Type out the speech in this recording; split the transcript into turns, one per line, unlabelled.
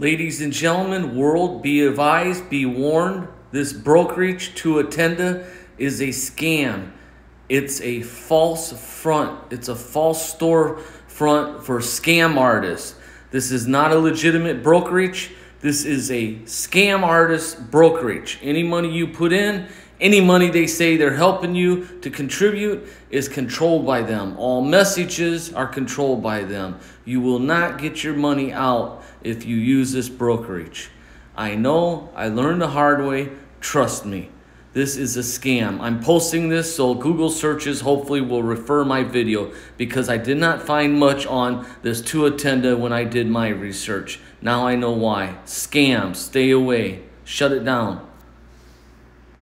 Ladies and gentlemen, world, be advised, be warned. This brokerage Tuatenda is a scam. It's a false front. It's a false store front for scam artists. This is not a legitimate brokerage. This is a scam artist brokerage. Any money you put in, any money they say they're helping you to contribute is controlled by them. All messages are controlled by them. You will not get your money out if you use this brokerage. I know, I learned the hard way. Trust me. This is a scam. I'm posting this so Google searches hopefully will refer my video because I did not find much on this Tuatenda when I did my research. Now I know why. Scam. Stay away. Shut it down.